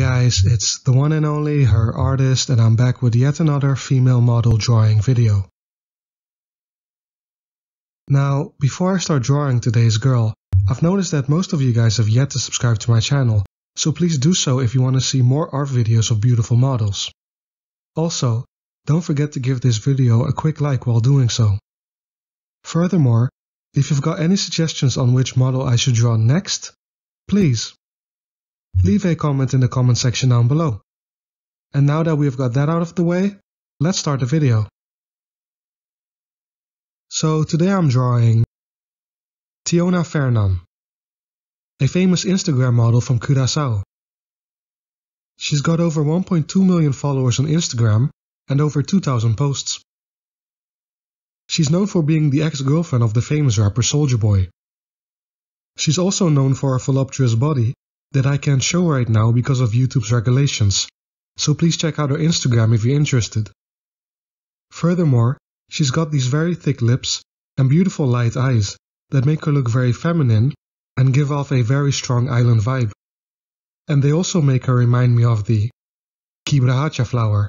guys, it's the one and only Her Artist and I'm back with yet another female model drawing video. Now, before I start drawing today's girl, I've noticed that most of you guys have yet to subscribe to my channel, so please do so if you want to see more art videos of beautiful models. Also, don't forget to give this video a quick like while doing so. Furthermore, if you've got any suggestions on which model I should draw next, please leave a comment in the comment section down below. And now that we've got that out of the way, let's start the video. So today I'm drawing Tiona Fernan, a famous Instagram model from Curaçao. She's got over 1.2 million followers on Instagram and over 2,000 posts. She's known for being the ex-girlfriend of the famous rapper Soulja Boy. She's also known for her voluptuous body that I can't show right now because of YouTube's regulations, so please check out her Instagram if you're interested. Furthermore, she's got these very thick lips and beautiful light eyes that make her look very feminine and give off a very strong island vibe. And they also make her remind me of the Kibrahacha flower.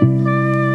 Música